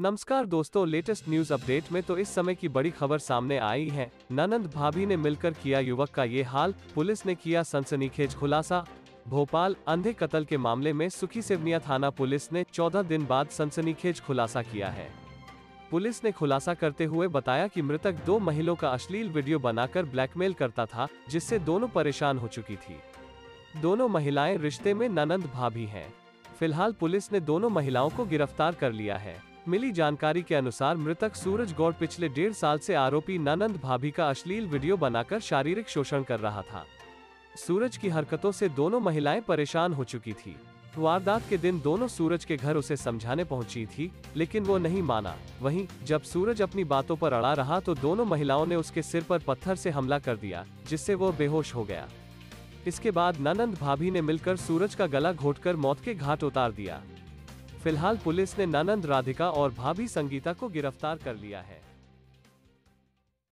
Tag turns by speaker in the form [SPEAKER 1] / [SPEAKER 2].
[SPEAKER 1] नमस्कार दोस्तों latest news update में तो इस समय की बड़ी खबर सामने आई है। ननंद भाभी ने मिलकर किया युवक का ये हाल। पुलिस ने किया सनसनीखेज खुलासा। भोपाल, अंधे कत्ल के मामले में सुखी सिवनिया थाना पुलिस ने 14 दिन बाद सनसनीखेज खुलासा किया है। पुलिस ने खुलासा करते हुए बताया कि मृतक दो महिलाओं का अश्लील वीडियो बनाकर ब्लैकमेल करता था, जिससे दोनों परेशान हो चुकी थी। दोनों महिलाएँ रिश्ते में ननंद भाभी हैं। फ़िलहाल पुलिस ने दोनों महिलाओं को गिरफ़्तार कर लिया है। मिली जानकारी के अनुसार मृतक सूरज गौड़ पिछले डेढ़ साल से आरोपी ननंद भाभी का अश्लील वीडियो बनाकर शारीरिक शोषण कर रहा था। सूरज की हरकतों से दोनों महिलाएँ परेशान हो चुकी थी। वारदात के दिन दोनों सूरज के घर उसे समझाने पहुँची थी, लेकिन वो नहीं माना। वहीं, जब सूरज अपनी बातों पर अड़ा रहा तो दोनों महिलाओं ने उसके सिर पर पत्थर से हमला कर दिया, जिससे वो बेहोश हो गया। इसके बाद ननंद भाभी ने मिलकर सूरज का गला घोटकर मौत के घाट उतार दिया। फ़िलहाल पुलिस ने ननंद राधिका और भाभी संगीता को गिरफ़्तार कर लिया है।